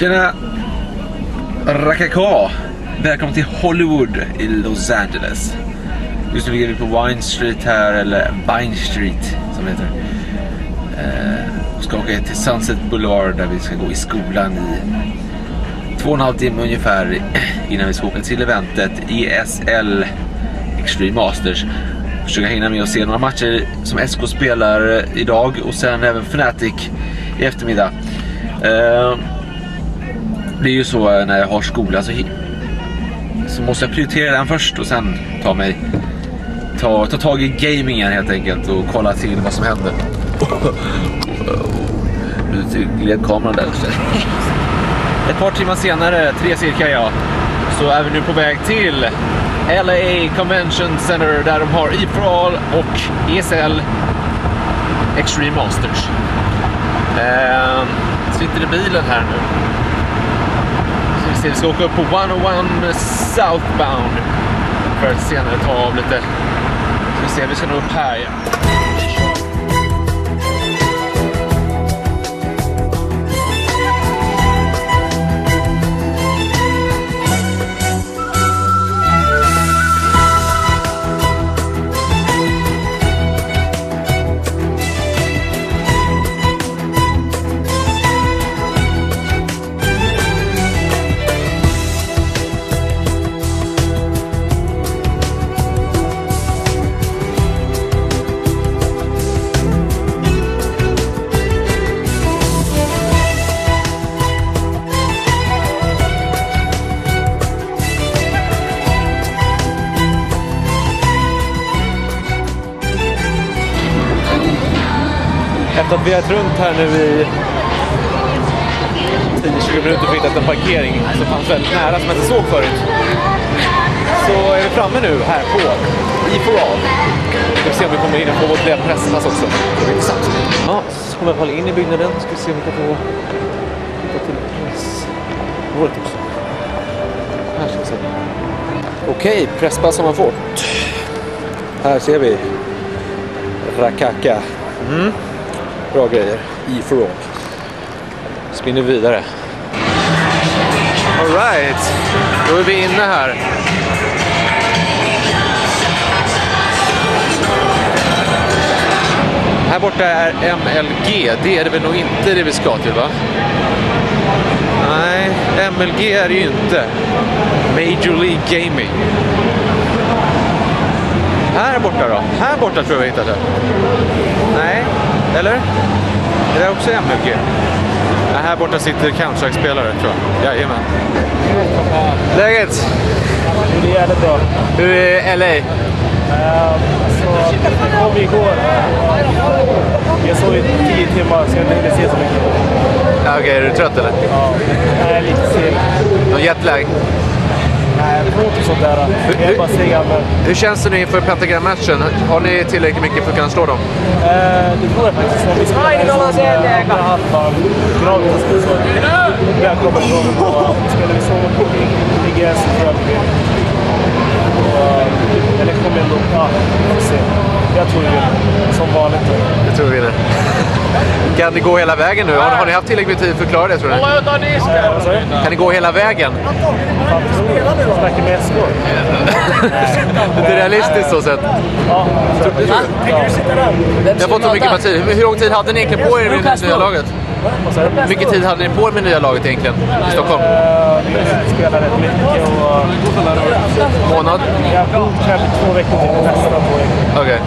Tjena! Rakaka! Välkommen till Hollywood i Los Angeles. Just nu ligger vi på Wine Street här, eller Vine Street som det heter. Eh, och ska åka till Sunset Boulevard där vi ska gå i skolan i två och en halv timme ungefär innan vi ska åka till eventet ESL Extreme Masters. Försöka hinna med att se några matcher som SK spelar idag och sen även Fnatic i eftermiddag. Eh, det är ju så eh, när jag har skola så, så måste jag prioritera den först och sen ta mig ta, ta tag i gamingen helt enkelt och kolla till vad som händer. Nu gled kameran där också. Ett par timmar senare, tre cirka ja, så är vi nu på väg till LA Convention Center där de har E4All och ESL Extreme Masters. Eh, sitter i bilen här nu. Så vi, ska åka upp på 101 Southbound för att senare ta av lite. Ska vi se, vi ska nå upp här ja. Efter att vi har runt här nu i 10-20 minuter och hittat en parkering som fanns väldigt nära som jag inte såg förut. Så är vi framme nu här på E4A. Vi se om vi kommer in och får vårt lilla presspass också. Det blir intressant. Ja, så kommer vi i alla fall in i byggnaden. Ska vi se om vi kan få hitta till pressbordet också. Här ska vi se. Okej, presspass har man fått. Här ser vi Rakaka. Mm. Bra grejer. E for all. Spinner vidare. Alright, då är vi inne här. Här borta är MLG. Det är det väl nog inte det vi ska till va? Nej, MLG är det ju inte. Major League Gaming. Här borta då? Här borta tror jag vi hittade. det. Nej, eller? Är det också MLG? Ja, här borta sitter Counter-Strike-spelare tror jag. Jajamän. Läget? Det är jävligt bra. Hur är LA? Uh, så, jag kom igår. Jag sov i tio timmar så jag inte hinner se så mycket. Okej, är du trött eller? Ja, jag är lite seg. Någon jetlag? Det låter sånt där. Jag är bara seg allmänt. Hur känns det nu inför Pentagram-matchen? Har ni tillräckligt mycket för att kunna slå dem? Uh, det tror jag faktiskt. Om vi spelar som andra halvan, gratis, så välkommen. Och Spelar vi så på IGS så tror jag vi och, Eller kommer ändå... Ja, vi får se. Jag tror vi vinner. Som vanligt. då. Jag tror vi vinner. Kan ni gå hela vägen nu? Har, har ni haft tillräckligt med tid för att klara det tror ni? Kan ni gå hela vägen? Snackar med SK. Det är realistiskt så sett. Ja? Ni har fått så mycket tid. Hur lång tid hade ni egentligen på er med det nya laget? Hur mycket tid hade ni på er med nya laget egentligen i Stockholm? Eh, Vi spelar rätt mycket och Månad? jag har godkänt två veckor till nästa två veckor. Okej.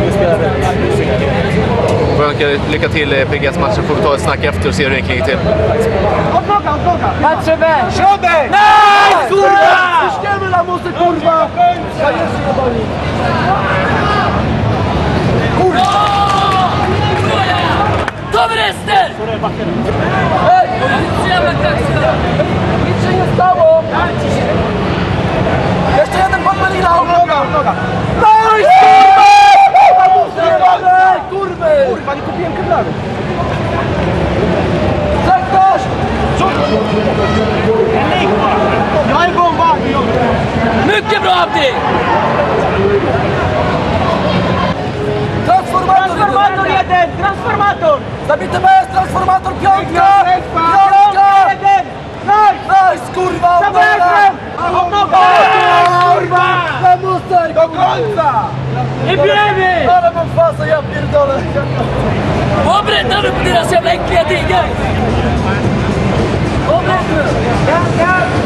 Vi mycket. Lycka till i PGS-matchen. Får vi ta ett snack efter och se hur det gick till. Patrzę B! Środek! Nej! Kurwa! Ciśniemy musy, kurwa! Transformator! Zabity bez transformator piątka! Piątka! Nice! Kurwa! Zabrałem! Odnoga! Kurwa! Na muster! Do końca! Nie bijemy! Ale mam fazę, ja pierdolę! Dobre, dobre, teraz ja w ręki, a ty nie! Dobre! Ja, ja!